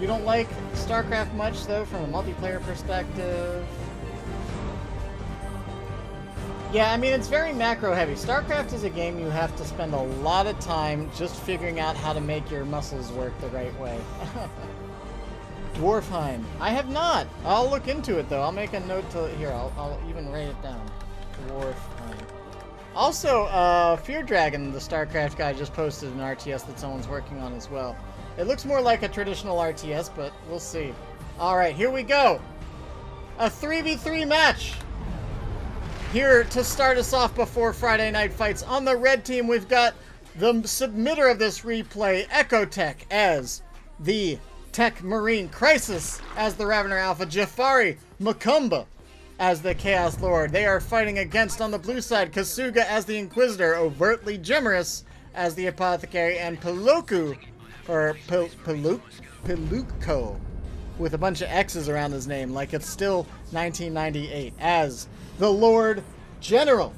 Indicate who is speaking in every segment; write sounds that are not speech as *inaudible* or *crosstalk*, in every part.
Speaker 1: You don't like StarCraft much, though, from a multiplayer perspective? Yeah, I mean, it's very macro heavy. StarCraft is a game you have to spend a lot of time just figuring out how to make your muscles work the right way. *laughs* Dwarfheim. I have not. I'll look into it, though. I'll make a note to... Here, I'll, I'll even write it down. Dwarfheim. Also, uh, Fear Dragon, the StarCraft guy, just posted an RTS that someone's working on as well. It looks more like a traditional RTS, but we'll see. Alright, here we go. A 3v3 match. Here to start us off before Friday Night Fights. On the red team, we've got the submitter of this replay, Ecotech, as the Tech Marine, Crysis as the Ravener Alpha, Jafari, Makumba as the Chaos Lord. They are fighting against, on the blue side, Kasuga as the Inquisitor, overtly Generous as the Apothecary, and Peloku, or Peluk, Pelukko, with a bunch of X's around his name, like it's still 1998, as the Lord General.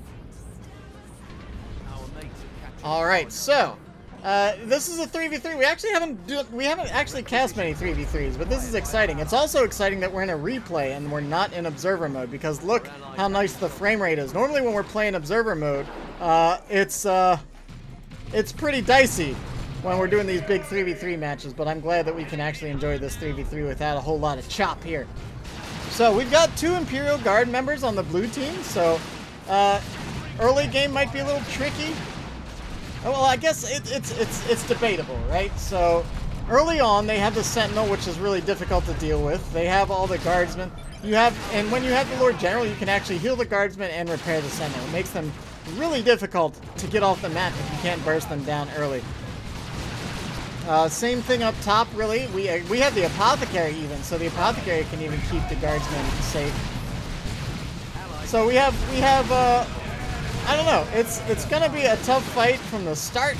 Speaker 1: All right, so uh, this is a 3v3. We actually haven't do, we haven't actually cast many 3v3s, but this is exciting. It's also exciting that we're in a replay and we're not in observer mode because look how nice the frame rate is. Normally when we're playing observer mode, uh, it's uh, it's pretty dicey when we're doing these big 3v3 matches, but I'm glad that we can actually enjoy this 3v3 without a whole lot of chop here. So we've got two Imperial Guard members on the blue team, so uh, early game might be a little tricky. Well, I guess it, it's it's it's debatable, right? So early on, they have the Sentinel, which is really difficult to deal with. They have all the Guardsmen. You have, and when you have the Lord General, you can actually heal the Guardsmen and repair the Sentinel. It makes them really difficult to get off the map if you can't burst them down early. Uh, same thing up top, really. We uh, we have the Apothecary even, so the Apothecary can even keep the Guardsmen safe. So we have we have uh, I don't know. It's it's gonna be a tough fight from the start.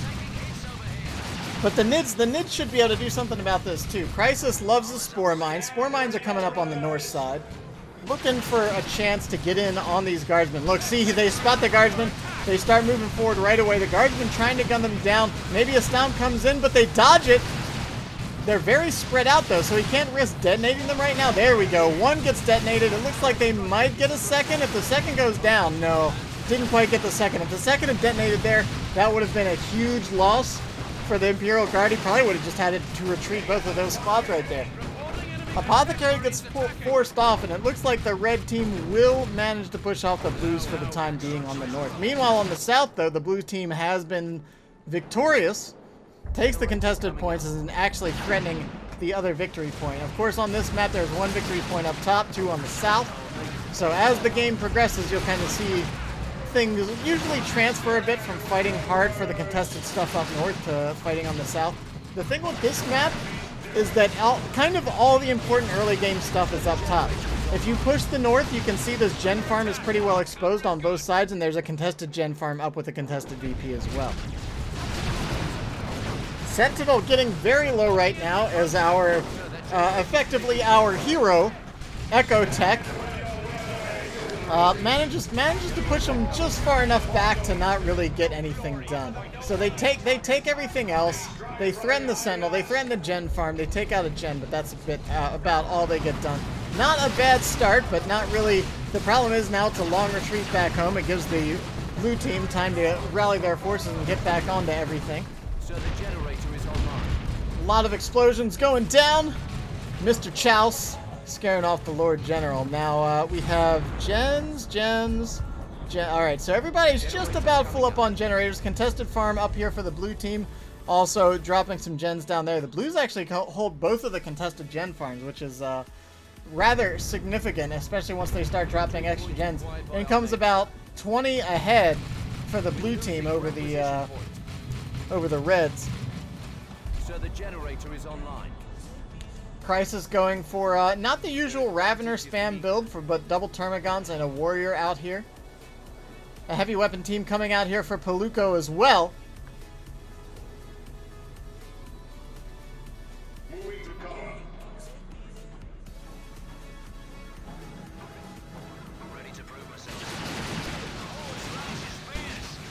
Speaker 1: But the Nids, the Nids should be able to do something about this too. Crysis loves the Spore Mines. Spore Mines are coming up on the north side. Looking for a chance to get in on these guardsmen. Look, see, they spot the guardsmen. They start moving forward right away. The guardsmen trying to gun them down. Maybe a stomp comes in, but they dodge it. They're very spread out though, so he can't risk detonating them right now. There we go. One gets detonated. It looks like they might get a second. If the second goes down, no. Didn't quite get the second. If the second had detonated there, that would have been a huge loss for the Imperial Guard. He probably would have just had to retreat both of those squads right there. Apothecary gets forced off, and it looks like the red team will manage to push off the blues for the time being on the north. Meanwhile, on the south, though, the blue team has been victorious, takes the contested points, and is actually threatening the other victory point. Of course, on this map, there's one victory point up top, two on the south. So as the game progresses, you'll kind of see things usually transfer a bit from fighting hard for the contested stuff up north to fighting on the south. The thing with this map is that all, kind of all the important early game stuff is up top. If you push the north, you can see this gen farm is pretty well exposed on both sides, and there's a contested gen farm up with a contested VP as well. Sentinel getting very low right now as our, uh, effectively our hero, Echo Tech, uh, manages manages to push them just far enough back to not really get anything done. So they take they take everything else. They threaten the Sentinel. They threaten the Gen farm. They take out a Gen, but that's a bit uh, about all they get done. Not a bad start, but not really. The problem is now it's a long retreat back home. It gives the blue team time to rally their forces and get back onto everything. So the generator is online. A lot of explosions going down. Mr. Chaos scaring off the Lord General. Now, uh, we have gens, gens, gen Alright, so everybody's just about full up on generators. Contested farm up here for the blue team. Also dropping some gens down there. The blues actually hold both of the contested gen farms, which is uh, rather significant, especially once they start dropping extra gens. And comes about 20 ahead for the blue team over the uh, over the reds. So the generator is online. Crysis going for uh, not the usual Ravener spam build, for but double Termagants and a Warrior out here. A heavy weapon team coming out here for Piluco as well.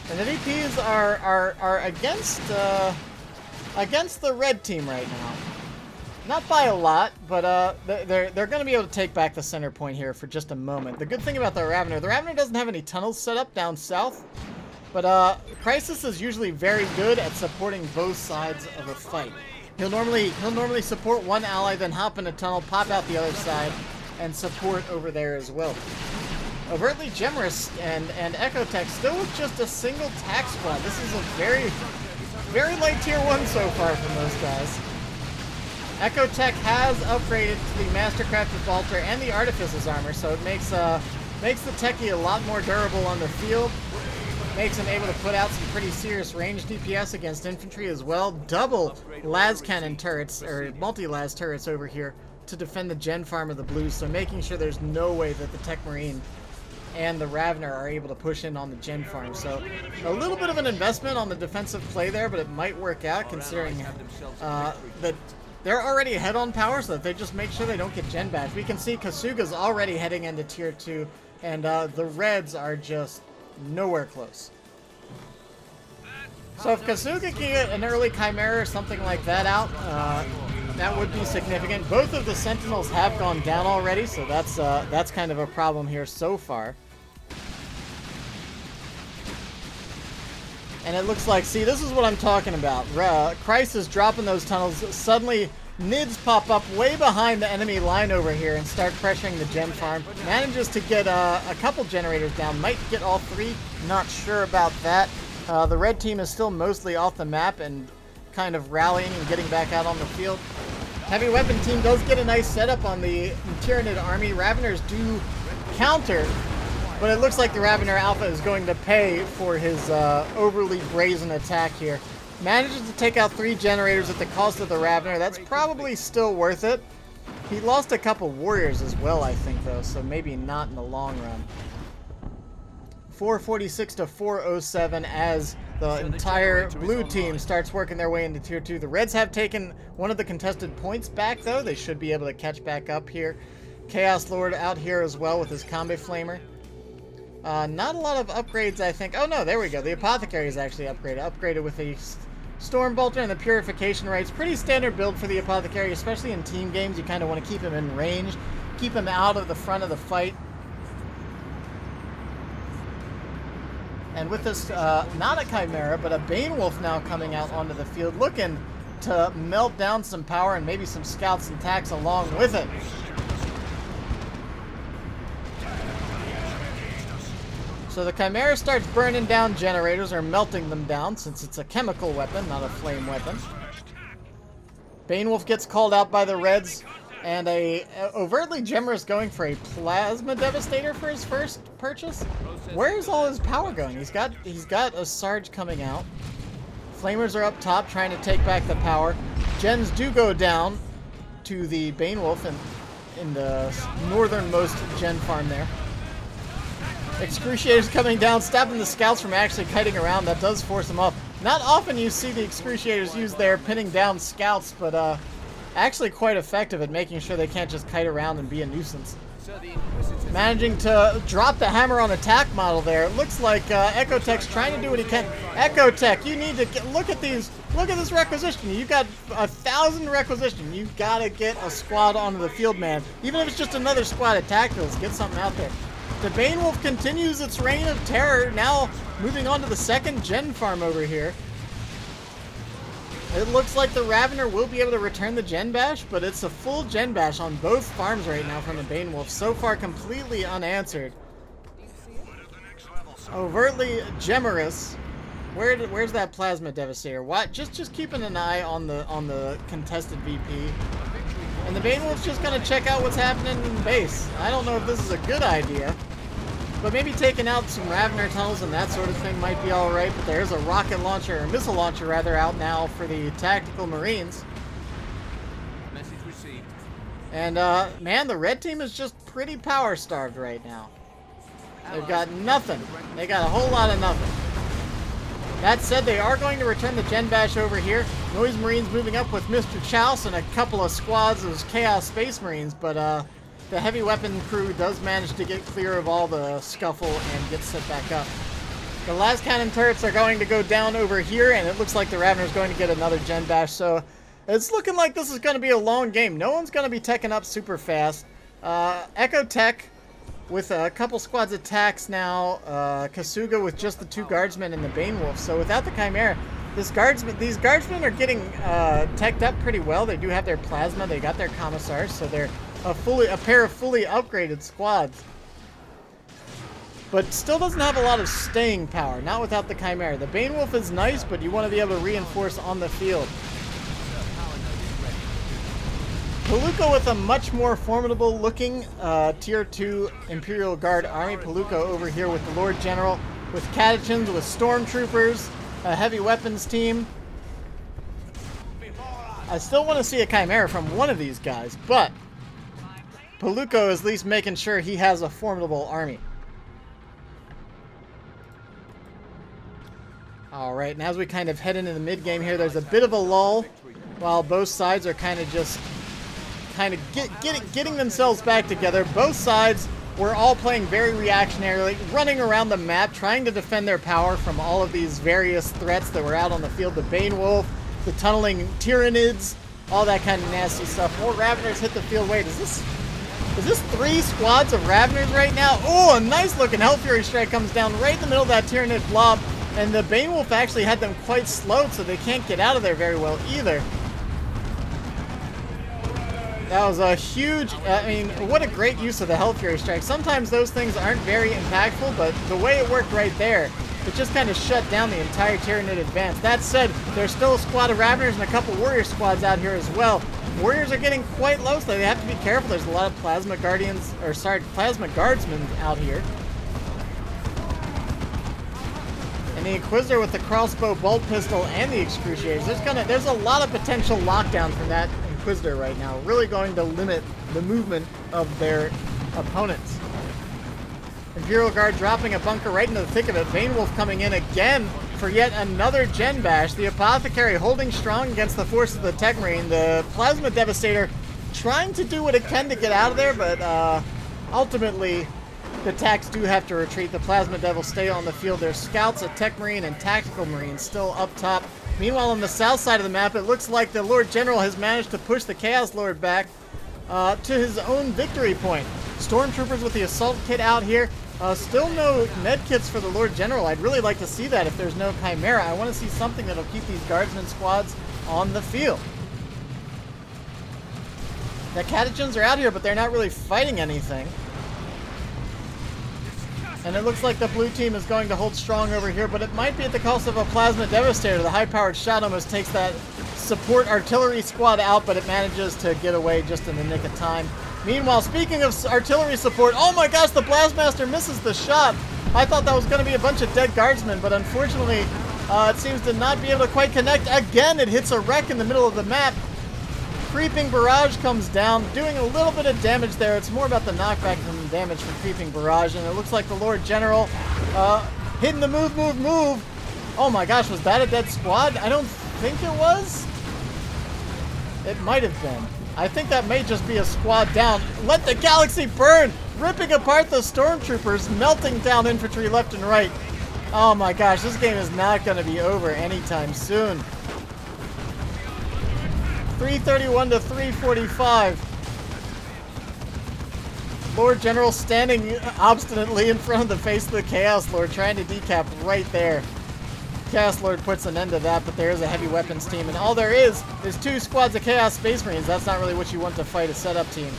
Speaker 1: And the VPs are are are against uh, against the red team right now. Not by a lot, but uh, they're, they're going to be able to take back the center point here for just a moment. The good thing about the Ravener, the Ravener doesn't have any tunnels set up down south, but uh, Crysis is usually very good at supporting both sides of a fight. He'll normally he'll normally support one ally, then hop in a tunnel, pop out the other side, and support over there as well. Overtly Gemerous and, and Ecotech still with just a single tac squad. This is a very, very light tier 1 so far from those guys. Ecotech has upgraded to the Mastercrafted Bolter and the Artificer's armor, so it makes uh, makes the Techie a lot more durable on the field. Makes him able to put out some pretty serious range DPS against infantry as well. Double las cannon turrets, or multi-las turrets over here to defend the gen farm of the blues, so making sure there's no way that the Tech Marine and the Ravener are able to push in on the gen farm. So a little bit of an investment on the defensive play there, but it might work out considering uh, that they're already ahead on power, so they just make sure they don't get gen bash. We can see Kasuga's already heading into tier 2, and uh, the Reds are just nowhere close. So if Kasuga can get an early Chimera or something like that out, uh, that would be significant. Both of the Sentinels have gone down already, so that's uh, that's kind of a problem here so far. And it looks like, see, this is what I'm talking about. Uh, is dropping those tunnels. Suddenly, Nids pop up way behind the enemy line over here and start pressuring the gen farm. Manages to get uh, a couple generators down. Might get all three. Not sure about that. Uh, the red team is still mostly off the map and kind of rallying and getting back out on the field. Heavy weapon team does get a nice setup on the Tyranid army. Raveners do counter, but it looks like the Ravener Alpha is going to pay for his uh, overly brazen attack here. Manages to take out three generators at the cost of the Ravener. That's probably still worth it. He lost a couple warriors as well, I think, though, so maybe not in the long run. 446 to 407 as the entire blue team starts working their way into tier 2. The Reds have taken one of the contested points back, though. They should be able to catch back up here. Chaos Lord out here as well with his Combi Flamer. Uh, not a lot of upgrades, I think. Oh, no, there we go. The Apothecary is actually upgraded. Upgraded with the Storm Bolter and the Purification Rites. Pretty standard build for the Apothecary, especially in team games. You kind of want to keep him in range, keep him out of the front of the fight. And with this, uh, not a Chimera, but a Bane Wolf now coming out onto the field, looking to melt down some power and maybe some scouts and tacks along with it. So the Chimera starts burning down generators or melting them down since it's a chemical weapon, not a flame weapon. Banewolf gets called out by the Reds, and a overtly Gemmer is going for a Plasma Devastator for his first purchase. Where's all his power going? He's got he's got a Sarge coming out. Flamers are up top trying to take back the power. Gens do go down to the Banewolf in, in the northernmost gen farm there. Excruciators coming down, stopping the scouts from actually kiting around. That does force them off. Not often you see the Excruciators use their pinning down scouts, but uh, actually quite effective at making sure they can't just kite around and be a nuisance. Managing to drop the hammer on attack model there. It looks like uh, Ecotech's trying to do what he can. Ecotech, you need to get, look at these. Look at this requisition. You got a thousand requisition. You gotta get a squad onto the field, man. Even if it's just another squad of tacticals, get something out there. The Bane Wolf continues its reign of terror, now moving on to the second gen farm over here. It looks like the Ravener will be able to return the Gen Bash, but it's a full Gen Bash on both farms right now from the Bane Wolf. So far, completely unanswered. Overtly Gemerous. Where where's that Plasma Devastator? What? Just just keeping an eye on the on the contested VP. And the Bane Wolf's just gonna check out what's happening in base. I don't know if this is a good idea. But maybe taking out some Ravener tunnels and that sort of thing might be alright, but there's a rocket launcher, or missile launcher rather, out now for the Tactical Marines. Message received. And, uh, man, the red team is just pretty power-starved right now. They've got nothing. They got a whole lot of nothing. That said, they are going to return the Gen Bash over here. Noise Marines moving up with Mr. Chaos and a couple of squads of Chaos Space Marines, but, uh, the heavy weapon crew does manage to get clear of all the scuffle and get set back up. The las cannon turrets are going to go down over here, and it looks like the Ravener is going to get another gen bash. So It's looking like this is going to be a long game. No one's going to be teching up super fast. Uh, Echo Tech with a couple squads attacks now. Uh, Kasuga with just the two guardsmen and the Bane Wolf. So without the Chimera, this guardsman, these guardsmen are getting uh, teched up pretty well. They do have their plasma. They got their commissars, so they're a fully a pair of fully upgraded squads. But still doesn't have a lot of staying power. Not without the Chimera. The Bane Wolf is nice, but you want to be able to reinforce on the field. Piluco with a much more formidable looking uh, tier 2 Imperial Guard army. Piluco over here with the Lord General, with Catachans, with stormtroopers, a heavy weapons team. I still want to see a Chimera from one of these guys, but Piluco is at least making sure he has a formidable army. Alright, and as we kind of head into the mid-game here, there's a bit of a lull while both sides are kind of just kind of get, get, getting themselves back together. Both sides were all playing very reactionarily, running around the map, trying to defend their power from all of these various threats that were out on the field. The Bane Wolf, the tunneling Tyranids, all that kind of nasty stuff. More Raveners hit the field. Wait, is this is this three squads of Raveners right now? Oh, a nice looking Hellfury strike comes down right in the middle of that Tyranid blob. And the Bane Wolf actually had them quite slowed, so they can't get out of there very well either. That was a huge, I mean, what a great use of the Hellfury Strike. Sometimes those things aren't very impactful, but the way it worked right there, it just kind of shut down the entire Tyranid advance. That said, there's still a squad of Raveners and a couple Warrior squads out here as well. Warriors are getting quite low, so they have to be careful. There's a lot of Plasma Guardians, or sorry, Plasma Guardsmen out here. And the Inquisitor with the crossbow, bolt pistol, and the Excruciators. There's gonna, there's a lot of potential lockdown from that Inquisitor right now, really going to limit the movement of their opponents. Imperial Guard dropping a bunker right into the thick of it. Bane Wolf coming in again for yet another Gen Bash. The Apothecary holding strong against the force of the Tech Marine. The Plasma Devastator trying to do what it can to get out of there, but uh, ultimately the Tacs do have to retreat. The Plasma Devils stay on the field. There's scouts, a Tech Marine, and Tactical Marine still up top Meanwhile, on the south side of the map, it looks like the Lord General has managed to push the Chaos Lord back uh, to his own victory point. Stormtroopers with the Assault Kit out here. Uh, still no medkits for the Lord General. I'd really like to see that if there's no Chimera. I want to see something that'll keep these Guardsmen squads on the field. The Catachans are out here, but they're not really fighting anything. And it looks like the blue team is going to hold strong over here, but it might be at the cost of a Plasma Devastator. The high-powered shot almost takes that support artillery squad out, but it manages to get away just in the nick of time. Meanwhile, speaking of artillery support, oh my gosh, the Blastmaster misses the shot. I thought that was going to be a bunch of dead guardsmen, but unfortunately, uh, it seems to not be able to quite connect. Again, it hits a wreck in the middle of the map. Creeping Barrage comes down, doing a little bit of damage there. It's more about the knockback than the damage from Creeping Barrage, and it looks like the Lord General uh, hitting the move, move, move. Oh my gosh, was that a dead squad? I don't think it was. It might have been. I think that may just be a squad down. Let the galaxy burn! Ripping apart the stormtroopers, melting down infantry left and right. Oh my gosh, this game is not going to be over anytime soon. 331 to 345. Lord General standing obstinately in front of the face of the Chaos Lord, trying to decap right there. Chaos Lord puts an end to that, but there is a heavy weapons team, and all there is is two squads of Chaos Space Marines. That's not really what you want to fight a setup team.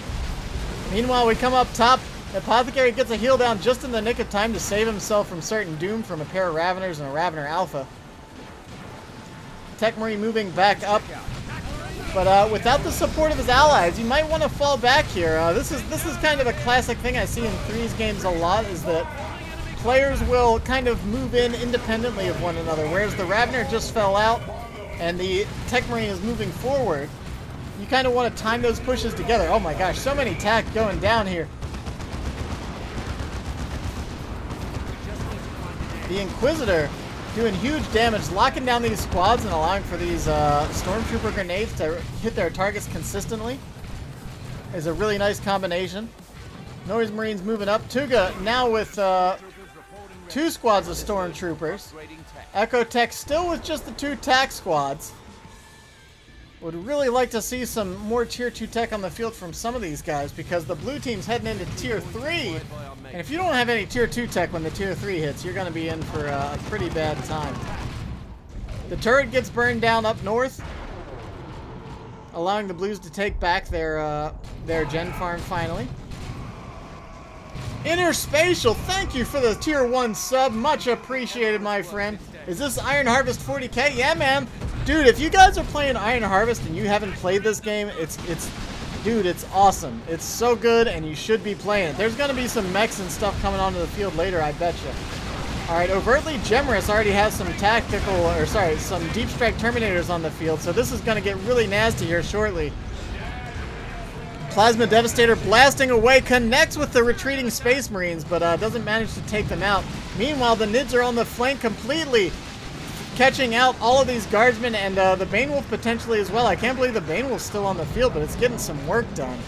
Speaker 1: Meanwhile, we come up top. Apothecary gets a heal down just in the nick of time to save himself from certain doom from a pair of Raveners and a Ravener Alpha. Tech Marine moving back up but uh, without the support of his allies, you might want to fall back here. Uh, this is this is kind of a classic thing I see in threes games a lot, is that players will kind of move in independently of one another, whereas the Ravener just fell out and the Tech Marine is moving forward. You kind of want to time those pushes together. Oh my gosh, so many tack going down here. The Inquisitor doing huge damage, locking down these squads and allowing for these uh, Stormtrooper grenades to hit their targets consistently is a really nice combination. Noise Marines moving up. Tuga now with uh, two squads of Stormtroopers. Echo Tech still with just the two TAC squads. Would really like to see some more Tier 2 tech on the field from some of these guys because the blue team's heading into Tier 3. And if you don't have any Tier 2 tech when the Tier 3 hits, you're going to be in for a pretty bad time. The turret gets burned down up north, allowing the blues to take back their, uh, their gen farm finally. Interspatial, thank you for the tier 1 sub. Much appreciated, my friend. Is this Iron Harvest 40k? Yeah, man. Dude, if you guys are playing Iron Harvest and you haven't played this game, it's, it's, dude, it's awesome. It's so good and you should be playing it. There's going to be some mechs and stuff coming onto the field later, I bet you. Alright, overtly Gemerous already has some tactical, or sorry, some deep strike terminators on the field, so this is going to get really nasty here shortly. Plasma Devastator blasting away, connects with the retreating Space Marines, but uh, doesn't manage to take them out. Meanwhile, the Nids are on the flank completely, catching out all of these Guardsmen and uh, the Bane Wolf potentially as well. I can't believe the Bane Wolf's still on the field, but it's getting some work done.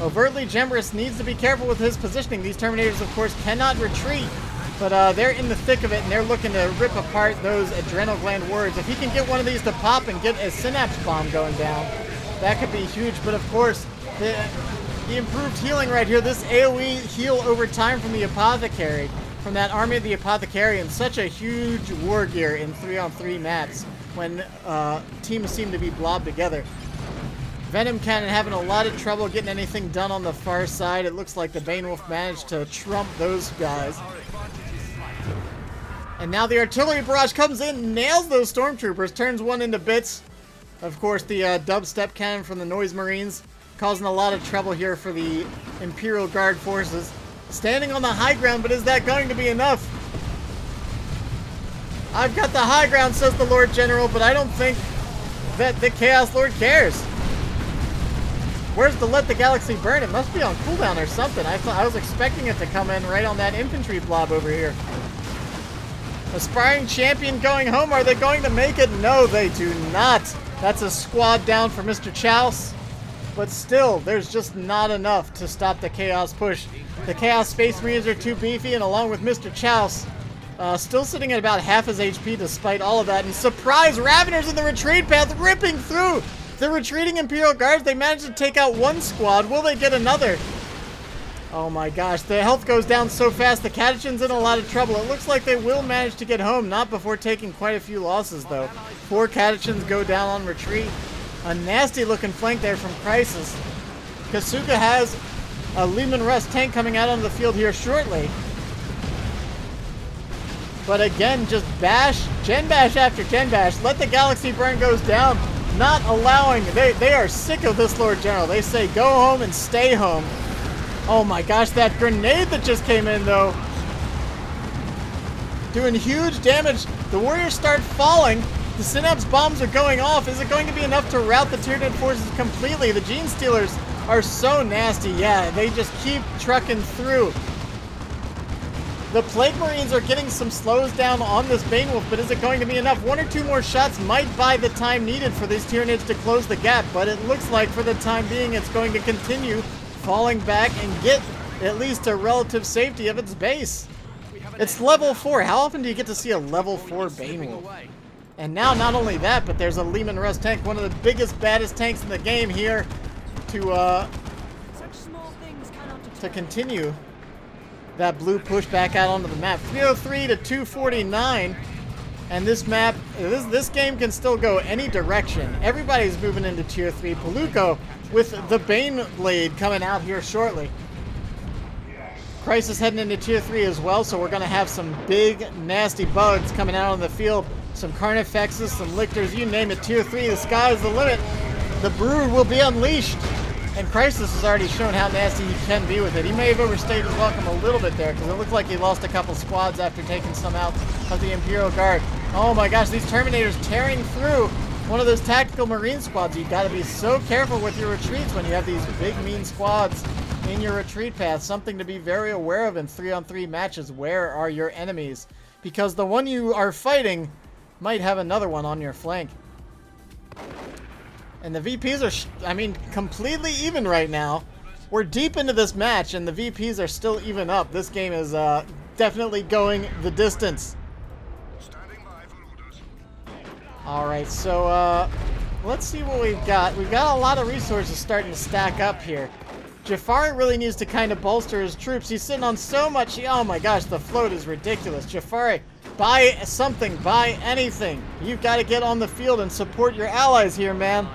Speaker 1: Overtly, Gemerous needs to be careful with his positioning. These Terminators, of course, cannot retreat, but uh, they're in the thick of it, and they're looking to rip apart those Adrenal Gland Wards. If he can get one of these to pop and get a Synapse Bomb going down, that could be huge, but of course, the, the improved healing right here, this AoE heal over time from the Apothecary, from that Army of the Apothecary, and such a huge war gear in 3-on-3 maps when uh, teams seem to be blobbed together. Venom Cannon having a lot of trouble getting anything done on the far side. It looks like the Bane Wolf managed to trump those guys. And now the artillery barrage comes in, nails those stormtroopers, turns one into bits. Of course, the uh, dubstep cannon from the Noise Marines causing a lot of trouble here for the Imperial Guard forces. Standing on the high ground, but is that going to be enough? I've got the high ground, says the Lord General, but I don't think that the Chaos Lord cares. Where's the Let the Galaxy Burn? It must be on cooldown or something. I thought I was expecting it to come in right on that infantry blob over here. Aspiring champion going home. Are they going to make it? No, they do not. That's a squad down for Mr. Chaos. But still, there's just not enough to stop the Chaos push. The Chaos Space Marines are too beefy, and along with Mr. Chaos, uh, still sitting at about half his HP despite all of that. And surprise, Raveners in the retreat path, ripping through the retreating Imperial Guards. They managed to take out one squad. Will they get another? Oh my gosh, the health goes down so fast. The Catachan's in a lot of trouble. It looks like they will manage to get home, not before taking quite a few losses, though. Four Catachans go down on retreat. A nasty looking flank there from Crysis. Kasuga has a Leman Russ tank coming out on the field here shortly. But again, just bash, Gen Bash after Gen Bash. Let the Galaxy Burn goes down. Not allowing, they, they are sick of this Lord General. They say go home and stay home. Oh my gosh, that grenade that just came in though. Doing huge damage. The warriors start falling. The synapse bombs are going off. Is it going to be enough to rout the Tyranid forces completely? The Gene Stealers are so nasty. Yeah, they just keep trucking through. The Plague Marines are getting some slows down on this Bane Wolf, but is it going to be enough? One or two more shots might buy the time needed for these Tyranids to close the gap, but it looks like for the time being it's going to continue falling back and get at least a relative safety of its base. It's level 4. How often do you get to see a level 4 Bane Wolf? And now not only that, but there's a Leman Russ tank, one of the biggest, baddest tanks in the game here to, uh, to continue that blue push back out onto the map. 303 to 249. And this map, this, this game can still go any direction. Everybody's moving into Tier 3. Piluco with the Bane Blade coming out here shortly. Crysis heading into Tier 3 as well, so we're going to have some big, nasty bugs coming out on the field. Some Carnifexes, some Lictors, you name it. Tier 3, the sky is the limit. The Brood will be unleashed. And Crysis has already shown how nasty he can be with it. He may have overstayed his welcome a little bit there, because it looked like he lost a couple squads after taking some out of the Imperial Guard. Oh my gosh, these Terminators tearing through one of those tactical marine squads. You've got to be so careful with your retreats when you have these big mean squads in your retreat path. Something to be very aware of in 3-on-3 matches. Where are your enemies? Because the one you are fighting might have another one on your flank. And the VPs are, I mean, completely even right now. We're deep into this match, and the VPs are still even up. This game is uh, definitely going the distance. Alright, so uh, let's see what we've got. We've got a lot of resources starting to stack up here. Jafari really needs to kind of bolster his troops. He's sitting on so much. Oh my gosh, the float is ridiculous. Jafari, buy something, buy anything. You've got to get on the field and support your allies here, man.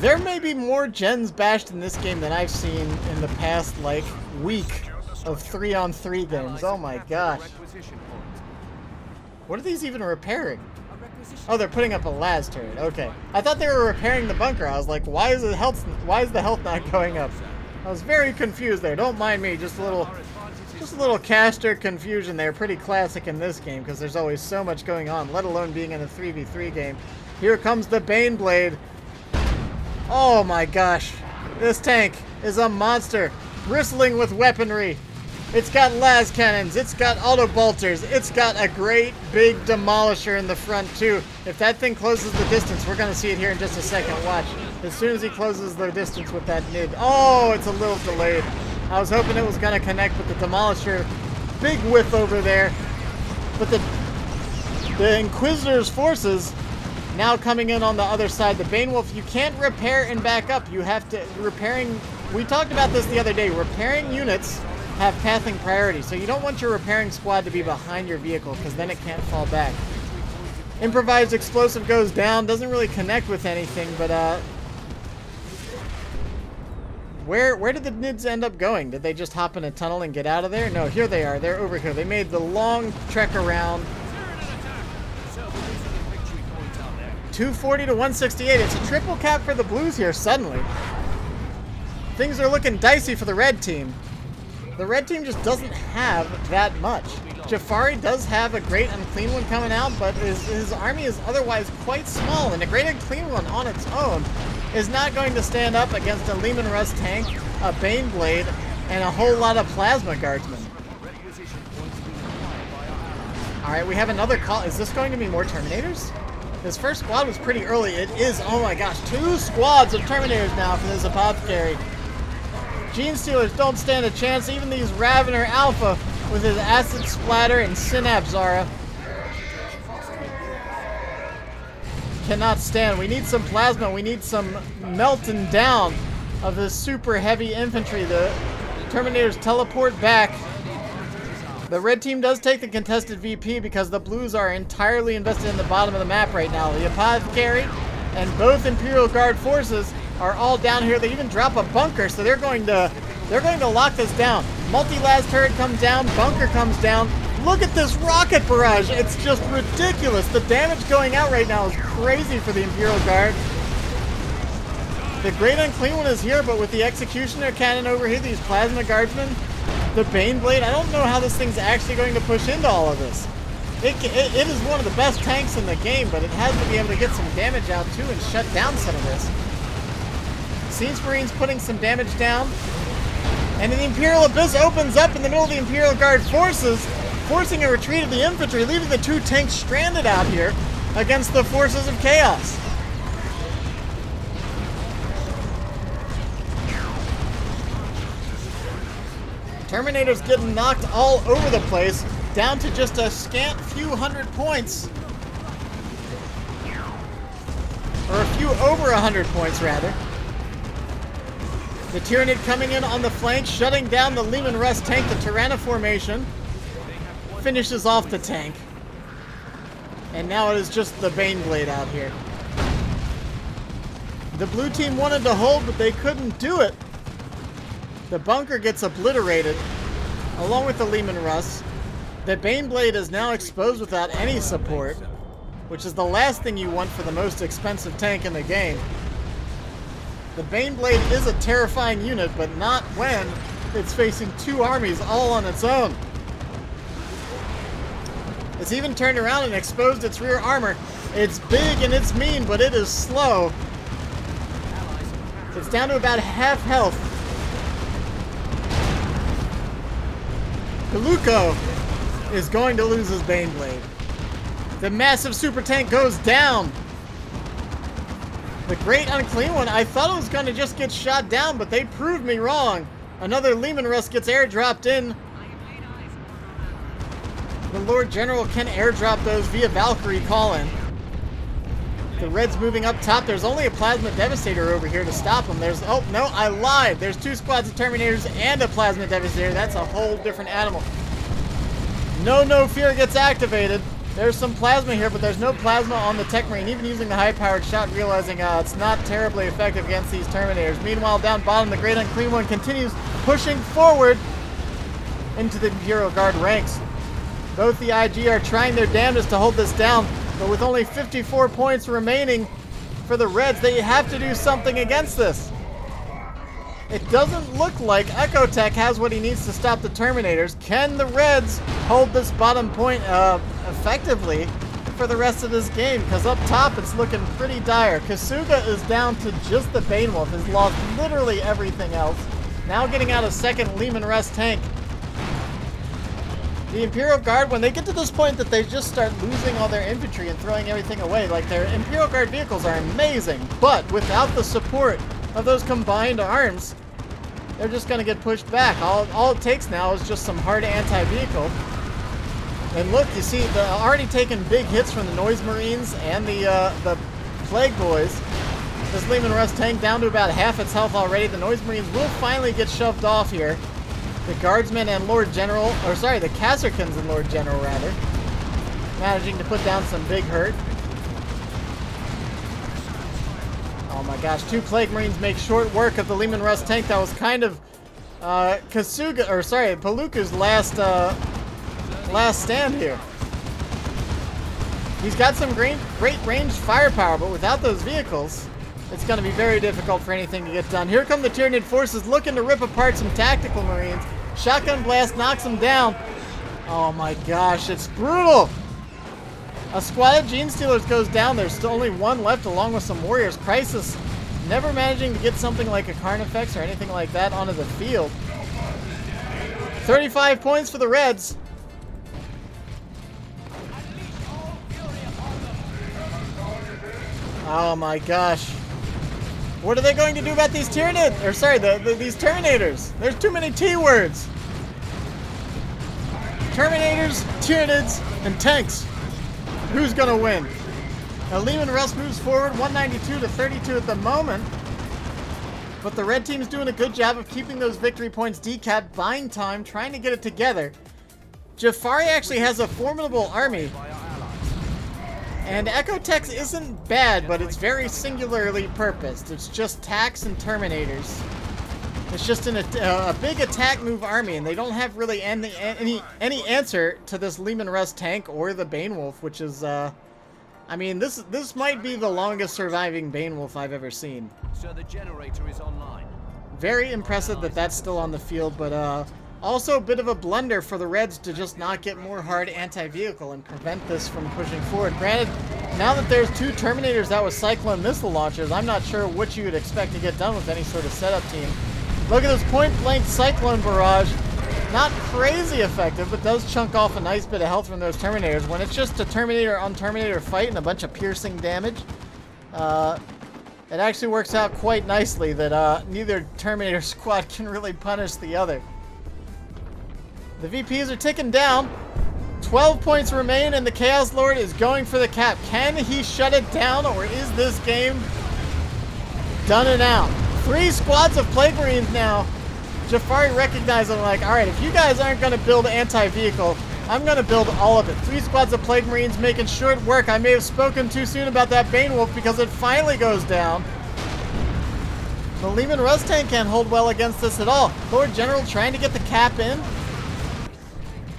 Speaker 1: There may be more gens bashed in this game than I've seen in the past, like, week of three-on-three 3 games. Oh my gosh. What are these even repairing? Oh, they're putting up a las turret. Okay. I thought they were repairing the bunker. I was like, why is the health why is the health not going up? I was very confused there. Don't mind me. Just a little just a little caster confusion there. Pretty classic in this game because there's always so much going on, let alone being in a 3v3 game. Here comes the Baneblade. Oh my gosh. This tank is a monster, bristling with weaponry. It's got las cannons, it's got auto bolters, it's got a great big demolisher in the front too. If that thing closes the distance, we're gonna see it here in just a second, watch. As soon as he closes the distance with that nid. Oh, it's a little delayed. I was hoping it was gonna connect with the demolisher. Big whiff over there. But the, the Inquisitor's forces now coming in on the other side. The Bane Wolf, you can't repair and back up. You have to, repairing, we talked about this the other day, repairing units have pathing priority. So you don't want your repairing squad to be behind your vehicle because then it can't fall back. Improvised explosive goes down. Doesn't really connect with anything, but uh, where where did the NIDS end up going? Did they just hop in a tunnel and get out of there? No, here they are. They're over here. They made the long trek around. 240 to 168. It's a triple cap for the Blues here suddenly. Things are looking dicey for the red team. The red team just doesn't have that much. Jafari does have a Great Unclean One coming out, but his, his army is otherwise quite small, and a Great Unclean One on its own is not going to stand up against a Leman Russ tank, a Bane Blade, and a whole lot of Plasma Guardsmen. Alright, we have another call. Is this going to be more Terminators? This first squad was pretty early. It is, oh my gosh, two squads of Terminators now for this Apothecary. Genestealers don't stand a chance. Even these Ravener Alpha with his Acid Splatter and Synapse Zara cannot stand. We need some plasma. We need some melting down of this super heavy infantry. The Terminators teleport back. The red team does take the contested VP because the blues are entirely invested in the bottom of the map right now. The Apothecary and both Imperial Guard forces are all down here. They even drop a bunker, so they're going to they're going to lock this down. Multi-las turret comes down, bunker comes down. Look at this rocket barrage. It's just ridiculous. The damage going out right now is crazy for the Imperial Guard. The Great Unclean One is here, but with the Executioner Cannon over here, these Plasma Guardsmen, the Bane Blade, I don't know how this thing's actually going to push into all of this. It, it, it is one of the best tanks in the game, but it has to be able to get some damage out too and shut down some of this. Siege Marines putting some damage down. And the Imperial Abyss opens up in the middle of the Imperial Guard forces, forcing a retreat of the infantry, leaving the two tanks stranded out here against the forces of Chaos. Terminator's getting knocked all over the place, down to just a scant few hundred points. Or a few over a hundred points, rather. The Tyranid coming in on the flank, shutting down the Leman Russ tank, the Tyranna formation. Finishes off the tank. And now it is just the Baneblade out here. The blue team wanted to hold, but they couldn't do it. The bunker gets obliterated, along with the Leman Russ. The Baneblade is now exposed without any support, which is the last thing you want for the most expensive tank in the game. The Baneblade is a terrifying unit, but not when it's facing two armies all on its own. It's even turned around and exposed its rear armor. It's big and it's mean, but it is slow. It's down to about half health. Galuko is going to lose his Baneblade. The massive super tank goes down. The Great Unclean One, I thought it was going to just get shot down, but they proved me wrong. Another Leman Russ gets airdropped in. The Lord General can airdrop those via Valkyrie call-in. The Reds moving up top. There's only a Plasma Devastator over here to stop them. There's, oh, no, I lied. There's two squads of Terminators and a Plasma Devastator. That's a whole different animal. No, no fear gets activated. There's some plasma here, but there's no plasma on the Tech Marine, even using the high-powered shot, realizing uh, it's not terribly effective against these Terminators. Meanwhile, down bottom, the Great Unclean One continues pushing forward into the Imperial Guard ranks. Both the IG are trying their damnedest to hold this down, but with only 54 points remaining for the Reds, they have to do something against this. It doesn't look like Ecotech has what he needs to stop the Terminators. Can the Reds hold this bottom point uh, effectively for the rest of this game? Because up top, it's looking pretty dire. Kasuga is down to just the Bane Wolf. Has lost literally everything else. Now getting out a second Leman Russ tank. The Imperial Guard, when they get to this point that they just start losing all their infantry and throwing everything away, like their Imperial Guard vehicles are amazing, but without the support of those combined arms, they're just going to get pushed back. All, all it takes now is just some hard anti-vehicle. And look, you see, the already taken big hits from the Noise Marines and the uh, the Plague Boys. This Leman Russ tank down to about half its health already. The Noise Marines will finally get shoved off here. The Guardsmen and Lord General, or sorry, the Kasrkins and Lord General, rather, managing to put down some big hurt. Oh my gosh, two Plague Marines make short work of the Leman Russ tank that was kind of uh, Kasuga, or sorry, Paluka's last, uh, last stand here. He's got some great, great ranged firepower, but without those vehicles, it's going to be very difficult for anything to get done. Here come the Tyranid forces looking to rip apart some tactical Marines. Shotgun blast knocks them down. Oh my gosh, it's brutal. A squad of Gene Stealers goes down. There's still only one left along with some Warriors. Crysis never managing to get something like a Carnifex or anything like that onto the field. 35 points for the Reds. Oh my gosh. What are they going to do about these Tyranids? Or sorry, the, the, these Terminators. There's too many T words. Terminators, Tyranids, and tanks. Who's gonna win? Now Leman Russ moves forward 192 to 32 at the moment. But the red team's doing a good job of keeping those victory points decapped, buying time, trying to get it together. Jafari actually has a formidable army. And Ecotech isn't bad, but it's very singularly purposed. It's just tanks and Terminators. It's just an, a, a big attack move army, and they don't have really any any any answer to this Leman Russ tank or the Bane Wolf, which is, uh, I mean, this this might be the longest surviving Bane Wolf I've ever seen.
Speaker 2: So the generator is online.
Speaker 1: Very impressive that that's still on the field, but uh, also a bit of a blunder for the Reds to just not get more hard anti-vehicle and prevent this from pushing forward. Granted, now that there's two Terminators out with Cyclone missile launchers, I'm not sure what you would expect to get done with any sort of setup team. Look at this point-blank Cyclone Barrage. Not crazy effective, but does chunk off a nice bit of health from those Terminators. When it's just a Terminator on Terminator fight and a bunch of piercing damage, uh, it actually works out quite nicely that uh, neither Terminator *laughs* squad can really punish the other. The VPs are ticking down. 12 points remain, and the Chaos Lord is going for the cap. Can he shut it down, or is this game done and out? Three squads of Plague Marines now. Jafari recognized them like, alright, if you guys aren't going to build anti-vehicle, I'm going to build all of it. Three squads of Plague Marines making short work. I may have spoken too soon about that Bane Wolf because it finally goes down. The Russ tank can't hold well against this at all. Lord General trying to get the cap in.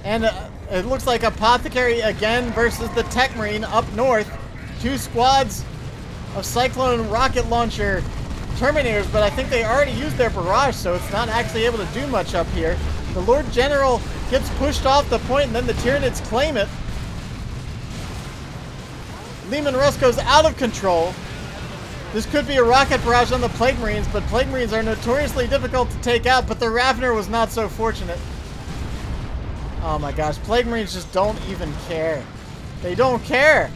Speaker 1: And uh, it looks like Apothecary again versus the Tech Marine up north. Two squads of Cyclone rocket launcher Terminators, but I think they already used their barrage, so it's not actually able to do much up here. The Lord General gets pushed off the point, and then the Tyranids claim it. Leman Russ goes out of control. This could be a rocket barrage on the Plague Marines, but Plague Marines are notoriously difficult to take out, but the Ravener was not so fortunate. Oh my gosh, Plague Marines just don't even care. They don't care.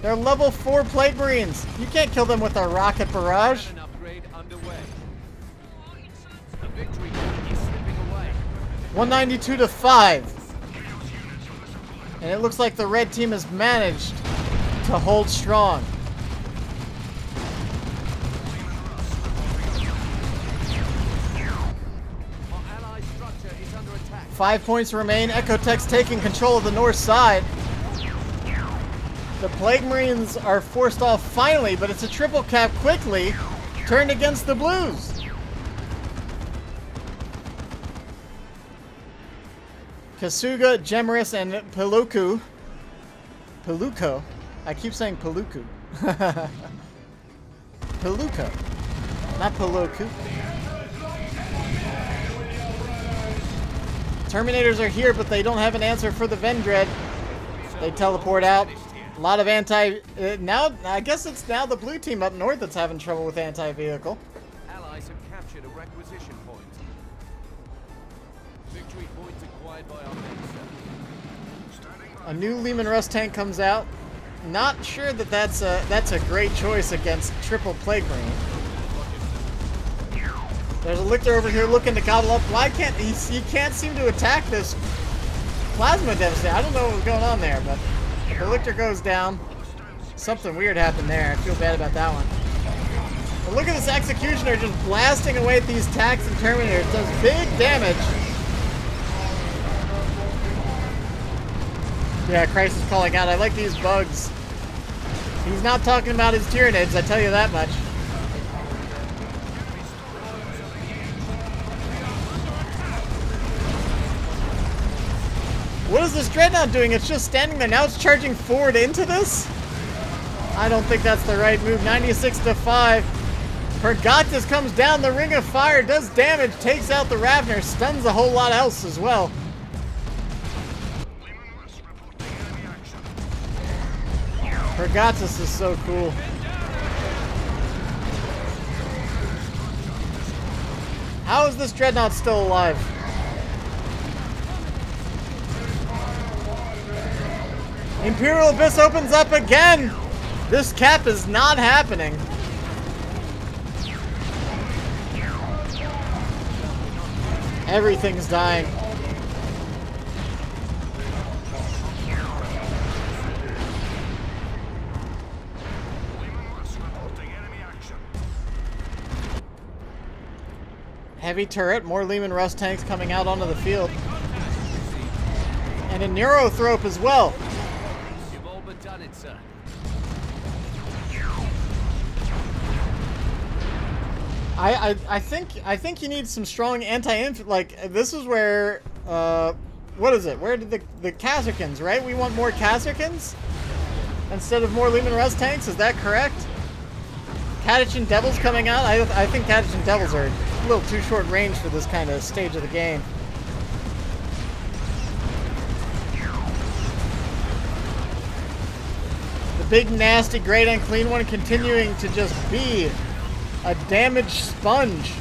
Speaker 1: They're level 4 Plague Marines. You can't kill them with a rocket barrage. 192 to 5. And it looks like the red team has managed to hold strong.
Speaker 2: Our allied structure is under attack.
Speaker 1: Five points remain. Ecotech's taking control of the north side. The Plague Marines are forced off finally, but it's a triple cap quickly turned against the Blues. Kesuga, Gemerous, and Peluku. Piluco. I keep saying Peluku. *laughs* Piluco. Not Peluku. Terminators are here, but they don't have an answer for the Vendred. They teleport out. A lot of anti... Uh, now, I guess it's now the blue team up north that's having trouble with anti-vehicle.
Speaker 2: Allies have captured a requisition
Speaker 1: A new Leman Russ tank comes out. Not sure that that's a, that's a great choice against triple Plague. There's a Lictor over here looking to gobble up. Why can't he? He can't seem to attack this plasma devastator. I don't know what's going on there, but the Lictor goes down, something weird happened there. I feel bad about that one. But look at this Executioner just blasting away at these tanks and Terminators. Does big damage. Yeah, Christ is calling out. I like these bugs. He's not talking about his Tyranids, I tell you that much. What is this Dreadnought doing? It's just standing there. Now it's charging forward into this? I don't think that's the right move. 96 to 5. Purgatus comes down the ring of fire, does damage, takes out the Ravener, stuns a whole lot else as well. Purgatus is so cool. How is this Dreadnought still alive? Imperial Abyss opens up again! This cap is not happening. Everything's dying. Heavy turret, more Leman Russ tanks coming out onto the field. And a Neurothrope as well.
Speaker 2: You've all but done it, sir.
Speaker 1: I, I I think I think you need some strong anti-inf like this is where uh what is it? Where did the the Catachans, right? We want more Catachans instead of more Leman Russ tanks, is that correct? Catachan Devils coming out? I I think Catachan Devils are a little too short range for this kind of stage of the game. The big nasty great unclean one continuing to just be a damage sponge.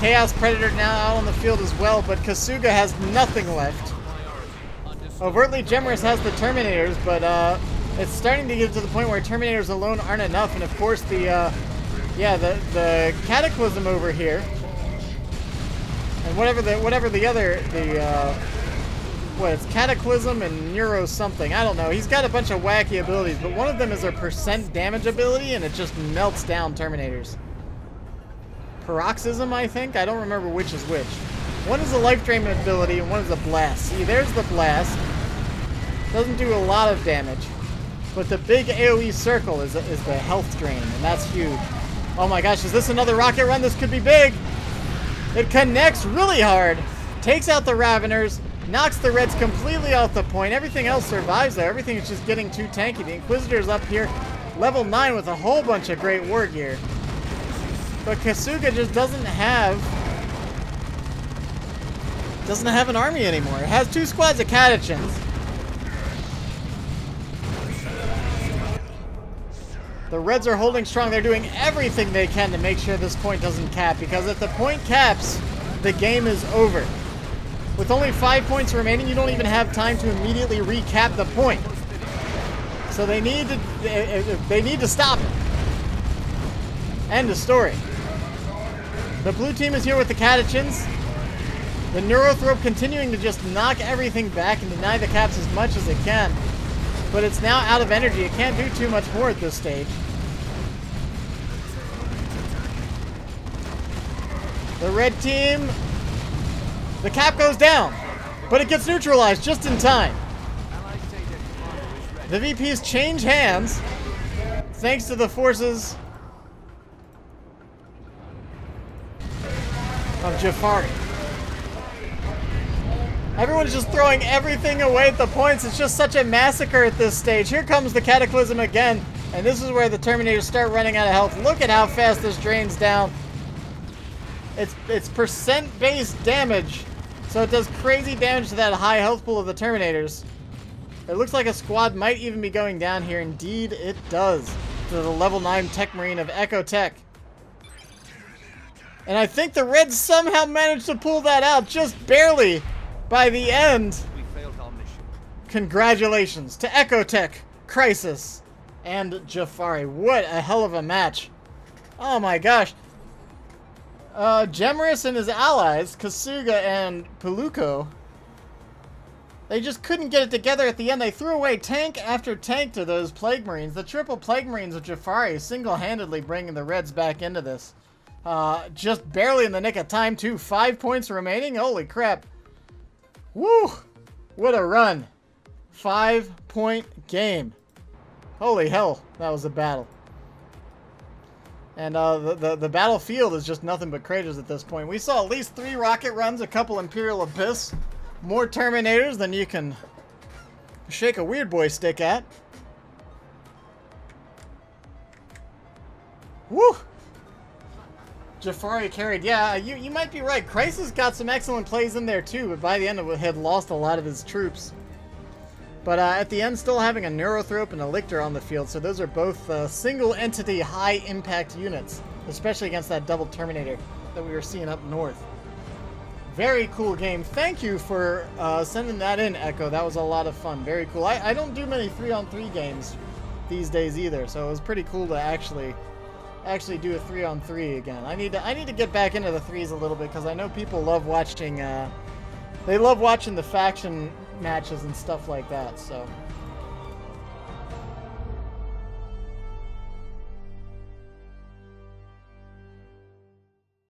Speaker 1: Chaos Predator now out on the field as well, but Kesuga has nothing left. Overtly Gemerous has the Terminators, but uh, it's starting to get to the point where Terminators alone aren't enough, and of course the, uh, yeah, the the Cataclysm over here, and whatever the whatever the other the uh, what it's Cataclysm and Neuro something. I don't know. He's got a bunch of wacky abilities, but one of them is a percent damage ability, and it just melts down Terminators. Paroxysm, I think. I don't remember which is which. One is a life drain ability, and one is a blast. See, there's the blast. Doesn't do a lot of damage, but the big AOE circle is is the health drain, and that's huge. Oh my gosh, is this another rocket run? This could be big. It connects really hard, takes out the Raveners, knocks the Reds completely off the point. Everything else survives though. Everything is just getting too tanky. The Inquisitor's up here, level 9 with a whole bunch of great war gear. But Kesuga just doesn't have... Doesn't have an army anymore. It has two squads of Catachans. The Reds are holding strong. They're doing everything they can to make sure this point doesn't cap. Because if the point caps, the game is over. With only five points remaining, you don't even have time to immediately recap the point. So they need to they need to stop it. End of story. The blue team is here with the Catachans. The Neurothrope continuing to just knock everything back and deny the caps as much as it can. But it's now out of energy. It can't do too much more at this stage. The red team, the cap goes down, but it gets neutralized just in time. The VPs change hands thanks to the forces of Jafari. Everyone's just throwing everything away at the points. It's just such a massacre at this stage. Here comes the Cataclysm again, and this is where the Terminators start running out of health. Look at how fast this drains down. It's it's percent-based damage, so it does crazy damage to that high health pool of the Terminators. It looks like a squad might even be going down here. Indeed, it does. To the level 9 Tech Marine of Echo Tech. And I think the Reds somehow managed to pull that out just barely by the end.
Speaker 2: We failed our mission.
Speaker 1: Congratulations to Echo Tech, Crysis, and Jafari. What a hell of a match. Oh my gosh. Uh, Gemerous and his allies, Kesuga and Piluco, they just couldn't get it together at the end. They threw away tank after tank to those Plague Marines. The triple Plague Marines of Jafari single-handedly bringing the Reds back into this. Uh, just barely in the nick of time, too. Five points remaining. Holy crap. Woo! What a run. Five-point game. Holy hell, that was a battle. And uh, the, the, the battlefield is just nothing but craters at this point. We saw at least three rocket runs, a couple Imperial Abyss, more Terminators than you can shake a weird boy stick at. Woo! Jafari carried. Yeah, you, you might be right. Crysis got some excellent plays in there too, but by the end of it had lost a lot of his troops. But uh, at the end, still having a Neurothrope and a Lictor on the field, so those are both uh, single entity high impact units, especially against that double Terminator that we were seeing up north. Very cool game. Thank you for uh, sending that in, Ekko. That was a lot of fun. Very cool. I, I don't do many three on three games these days either, so it was pretty cool to actually actually do a three on three again. I need to I need to get back into the threes a little bit because I know people love watching uh, they love watching the faction matches and stuff like that. So